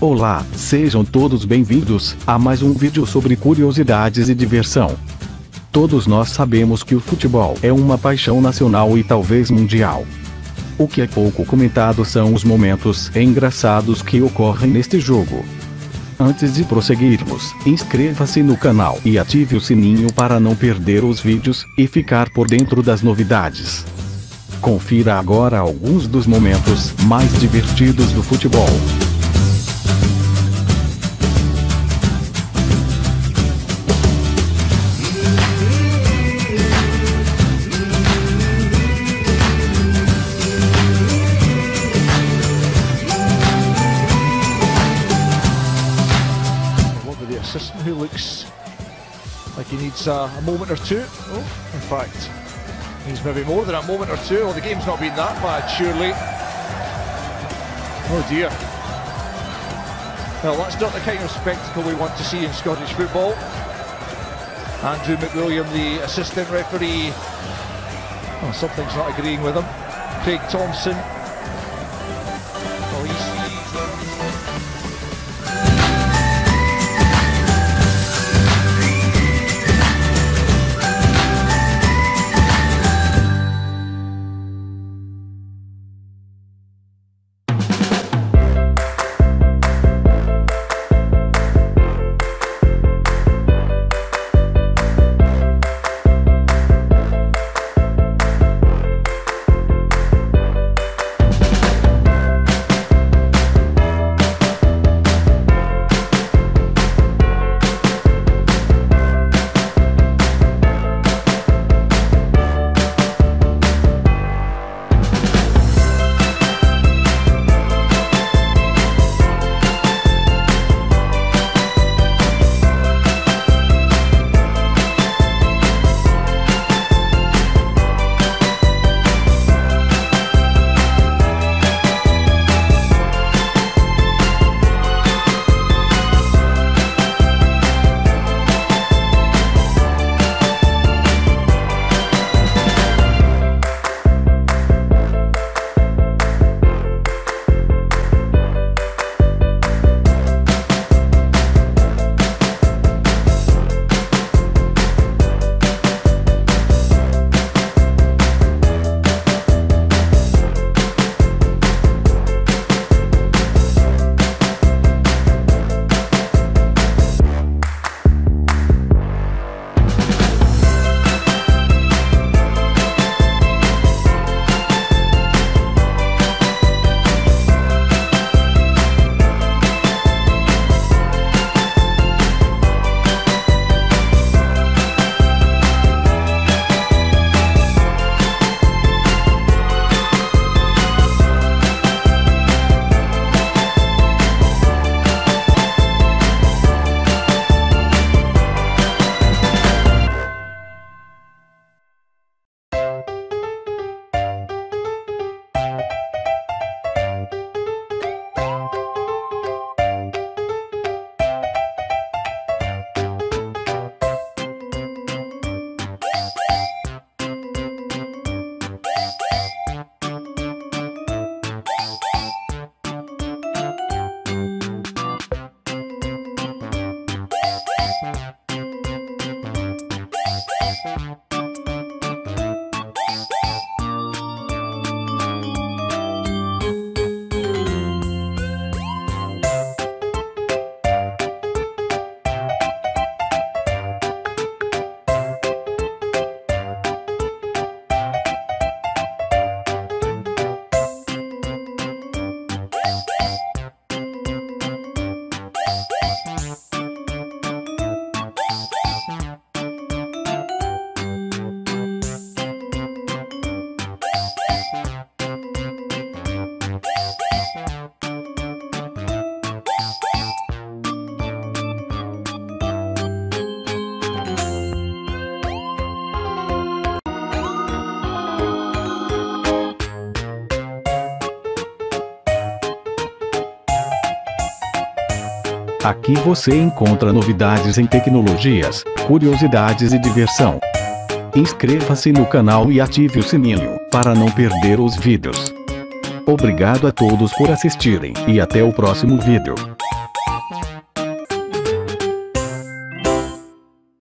Olá, sejam todos bem-vindos a mais um vídeo sobre curiosidades e diversão. Todos nós sabemos que o futebol é uma paixão nacional e talvez mundial. O que é pouco comentado são os momentos engraçados que ocorrem neste jogo. Antes de prosseguirmos, inscreva-se no canal e ative o sininho para não perder os vídeos e ficar por dentro das novidades. Confira agora alguns dos momentos mais divertidos do futebol. Looks like he needs a moment or two. Oh, in fact, needs maybe more than a moment or two. Well, the game's not been that bad, surely. Oh dear. Well, that's not the kind of spectacle we want to see in Scottish football. Andrew McWilliam, the assistant referee. Oh, something's not agreeing with him. Craig Thompson. Aqui você encontra novidades em tecnologias, curiosidades e diversão. Inscreva-se no canal e ative o sininho, para não perder os vídeos. Obrigado a todos por assistirem e até o próximo vídeo.